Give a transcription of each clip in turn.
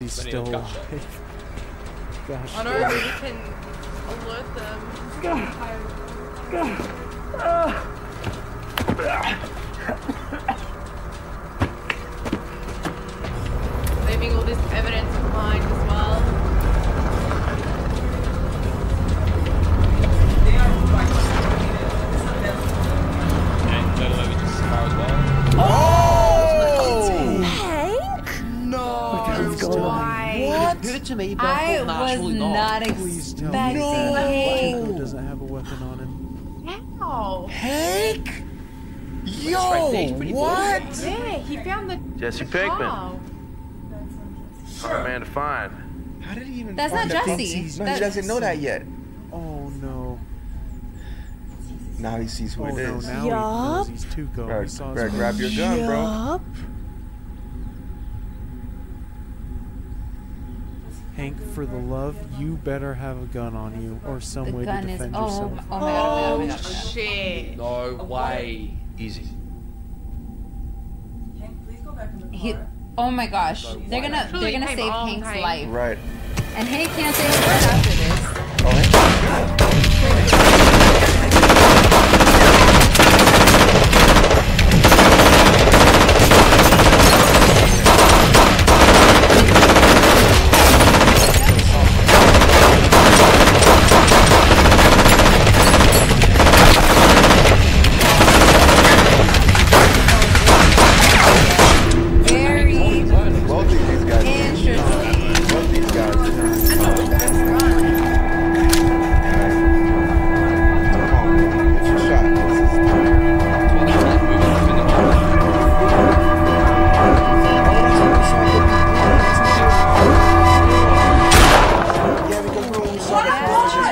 He's But still anyway, gotcha. alive. Gosh. I know, we can alert them. Leaving all this evidence behind as well. What? To me, but I nah, was surely not oh, Please tell me expecting that Hank. Doesn't have a weapon on him. How? Hank? Yo, right there, he's pretty what? Yeah, he found the Jesse the Pinkman. Hard man to find. How did he even That's find not? Jesse. No, he doesn't know that yet. Oh no. Now he sees who Oh it no, is. now he knows he's Tuco. Better, He saw grab your gun, bro. Hank, for the love, you better have a gun on you or some The way to gun is. defend Oh, yourself. my- oh my god, oh my god, oh my god. Shit. No way. Easy. He, oh my gosh, they're gonna they're gonna save Hank's Hank. life, Right. and Hank can't say a word after this. Oh,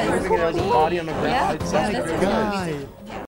there was a body on the ground. Yeah, It's yeah, like